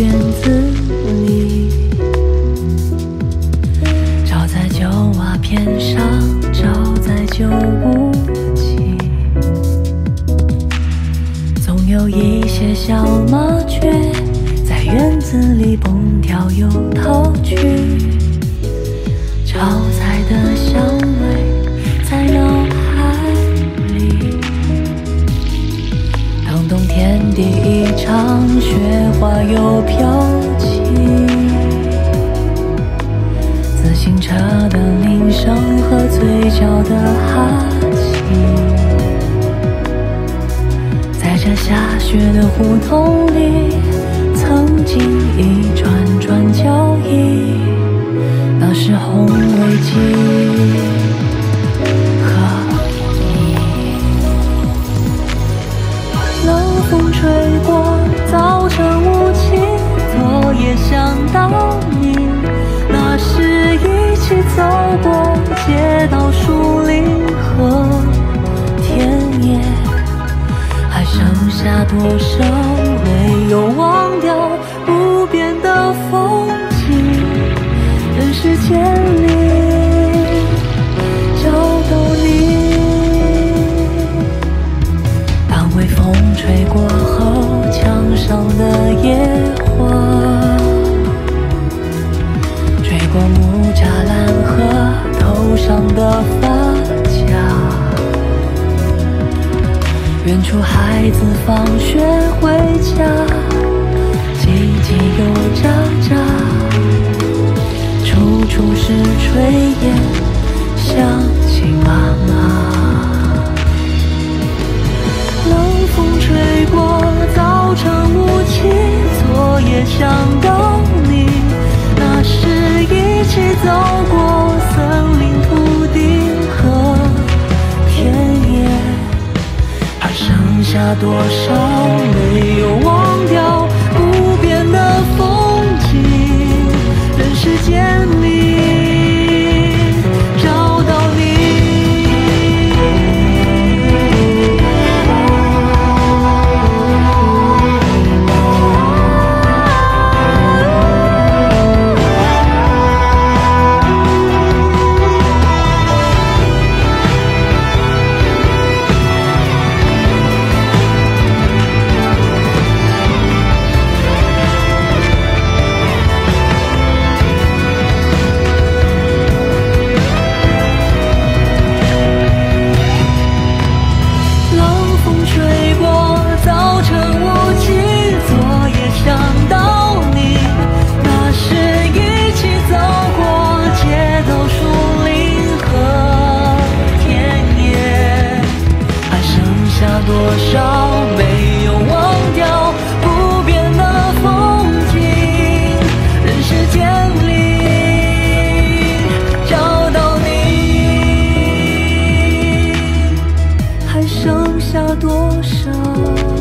院子里照在旧瓦片上照在旧屋脊总有一些小麻雀在院子里蹦跳又逃飘起，自行车的铃声和嘴角的哈气。在这下雪的胡同里，走过街道、树林和田野。还剩下多少没有忘掉不变的风景？人世间里找到你。当微风吹过后，墙上的野花，吹过木栅栏上的发卡。远处孩子放学回家，叽叽又喳喳，处处是炊烟，想起妈妈。冷风吹下多少？还剩下多少？